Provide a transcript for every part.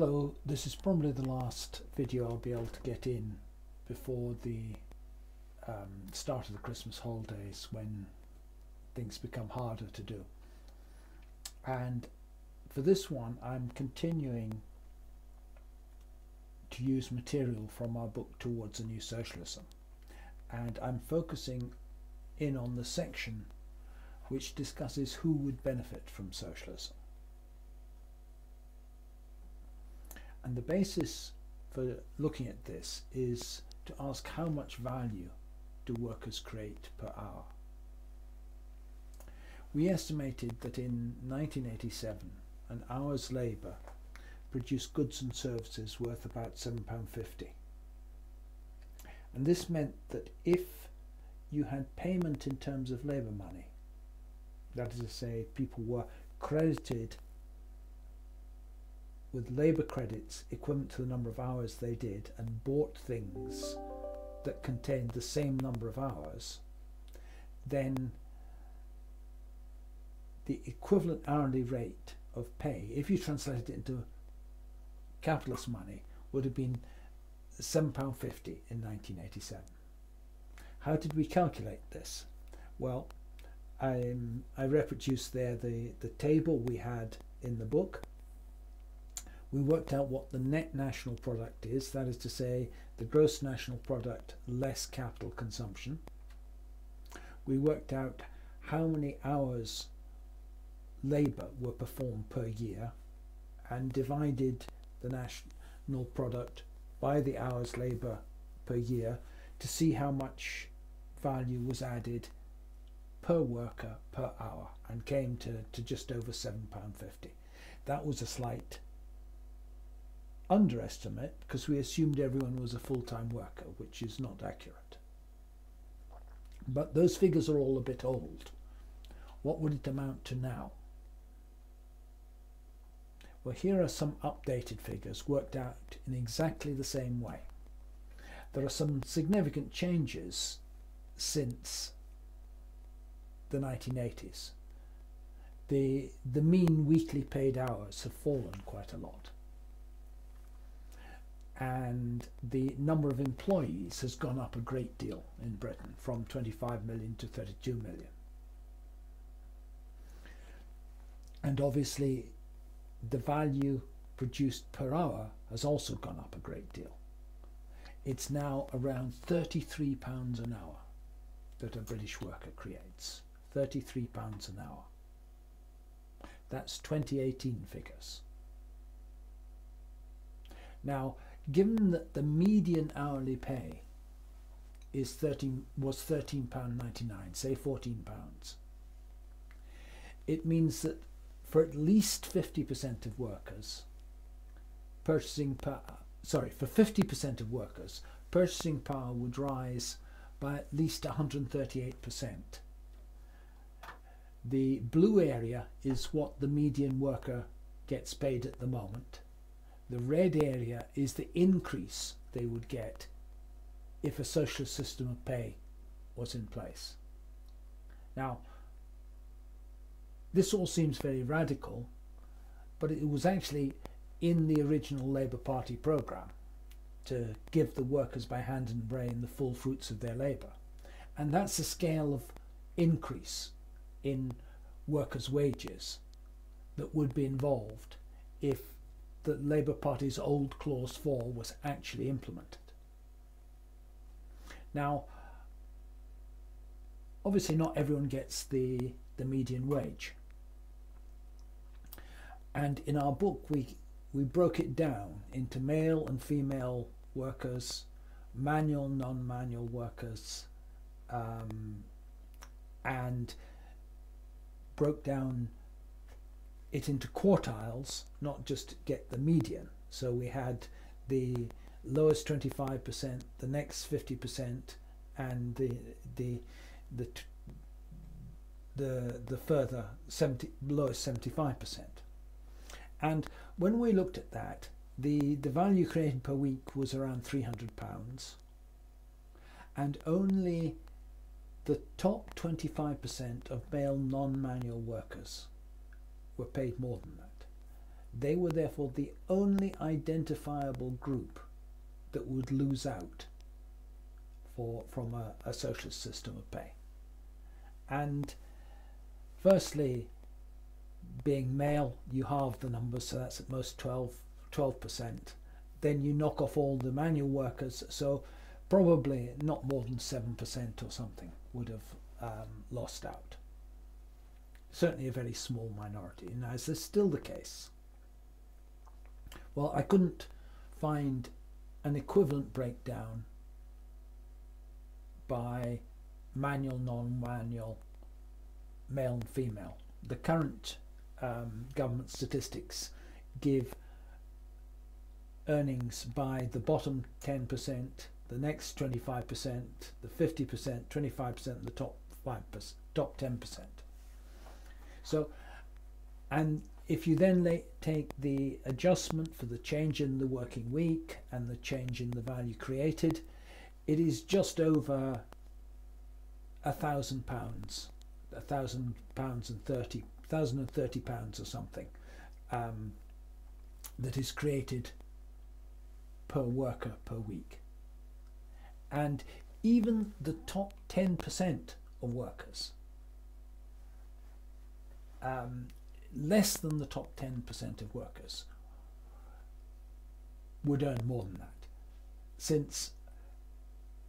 Hello, this is probably the last video I'll be able to get in before the um, start of the Christmas holidays when things become harder to do. And for this one I'm continuing to use material from our book Towards a New Socialism and I'm focusing in on the section which discusses who would benefit from socialism. And the basis for looking at this is to ask how much value do workers create per hour. We estimated that in 1987 an hour's labour produced goods and services worth about £7.50. And this meant that if you had payment in terms of labour money, that is to say, people were credited with labour credits equivalent to the number of hours they did and bought things that contained the same number of hours, then the equivalent hourly rate of pay, if you translated it into capitalist money, would have been £7.50 in 1987. How did we calculate this? Well, I, I reproduced there the, the table we had in the book we worked out what the net national product is, that is to say, the gross national product less capital consumption. We worked out how many hours labour were performed per year and divided the national product by the hours labour per year to see how much value was added per worker per hour and came to, to just over £7.50. That was a slight underestimate because we assumed everyone was a full-time worker, which is not accurate. But those figures are all a bit old. What would it amount to now? Well, here are some updated figures worked out in exactly the same way. There are some significant changes since the 1980s. The, the mean weekly paid hours have fallen quite a lot and the number of employees has gone up a great deal in Britain from 25 million to 32 million. And obviously the value produced per hour has also gone up a great deal. It's now around 33 pounds an hour that a British worker creates. 33 pounds an hour. That's 2018 figures. Now, given that the median hourly pay is 13 was 13 pound 99 say 14 pounds it means that for at least 50% of workers purchasing power sorry for 50% of workers purchasing power would rise by at least 138% the blue area is what the median worker gets paid at the moment the red area is the increase they would get if a social system of pay was in place. Now, this all seems very radical, but it was actually in the original Labour Party programme to give the workers by hand and brain the full fruits of their labour. And that's the scale of increase in workers' wages that would be involved if the Labour Party's old Clause 4 was actually implemented. Now, obviously not everyone gets the, the median wage. And in our book, we, we broke it down into male and female workers, manual, non-manual workers, um, and broke down it into quartiles, not just get the median. So we had the lowest 25%, the next 50%, and the the the the the further 70 lowest 75%. And when we looked at that, the the value created per week was around 300 pounds, and only the top 25% of male non-manual workers were paid more than that. They were therefore the only identifiable group that would lose out for, from a, a socialist system of pay. And firstly, being male, you halve the numbers, so that's at most 12, 12%. Then you knock off all the manual workers, so probably not more than 7% or something would have um, lost out. Certainly a very small minority. Now, is this still the case? Well, I couldn't find an equivalent breakdown by manual, non-manual, male and female. The current um, government statistics give earnings by the bottom 10%, the next 25%, the 50%, 25%, and the top 5%, top 10%. So, and if you then take the adjustment for the change in the working week and the change in the value created, it is just over a thousand pounds, a thousand pounds and thirty thousand and thirty pounds or something um, that is created per worker per week. And even the top 10% of workers, um, less than the top 10% of workers, would earn more than that, since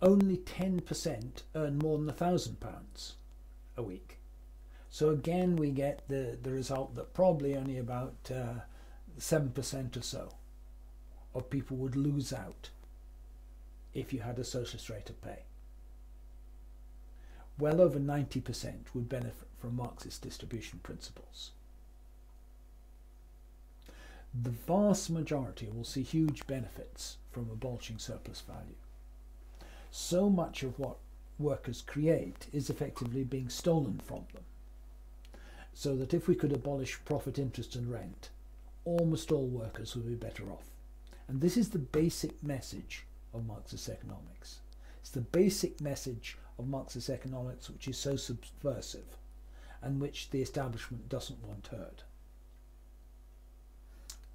only 10% earn more than a thousand pounds a week. So again, we get the, the result that probably only about uh, 7% or so of people would lose out if you had a socialist rate of pay. Well over 90% would benefit from Marxist distribution principles. The vast majority will see huge benefits from abolishing surplus value. So much of what workers create is effectively being stolen from them so that if we could abolish profit, interest, and rent, almost all workers would be better off. And this is the basic message of Marxist economics. It's the basic message of Marxist economics which is so subversive and which the establishment doesn't want heard.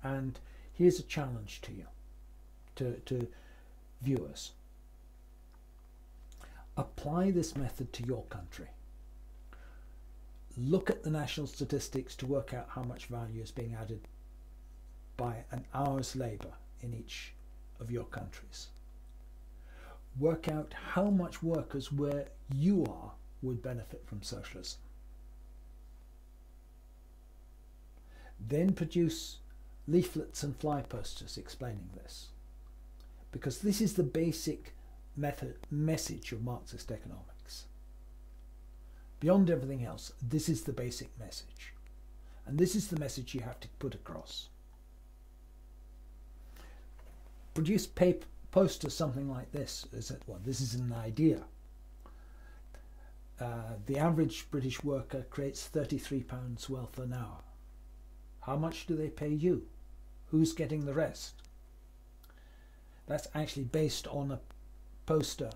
And here's a challenge to you, to, to viewers. Apply this method to your country look at the national statistics to work out how much value is being added by an hour's labour in each of your countries. Work out how much workers where you are would benefit from socialism. Then produce leaflets and fly posters explaining this. Because this is the basic method message of Marxist economics. Beyond everything else, this is the basic message. And this is the message you have to put across. Produce paper posters something like this. Is that well, this is an idea. Uh, the average British worker creates £33 wealth an hour. How much do they pay you? Who's getting the rest? That's actually based on a poster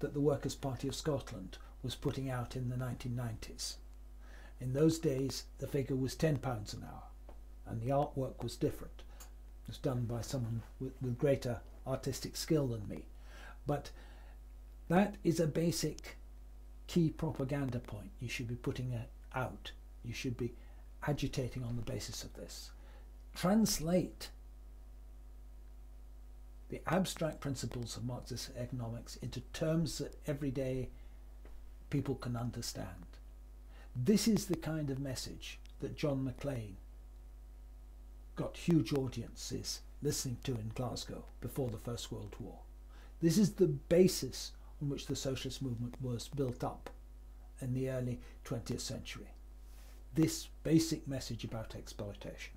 that the Workers' Party of Scotland was putting out in the 1990s. In those days, the figure was £10 an hour, and the artwork was different. It was done by someone with, with greater artistic skill than me. But that is a basic key propaganda point you should be putting out. You should be agitating on the basis of this. Translate the abstract principles of Marxist economics into terms that everyday people can understand. This is the kind of message that John Maclean got huge audiences listening to in Glasgow before the First World War. This is the basis on which the socialist movement was built up in the early 20th century. This basic message about exploitation.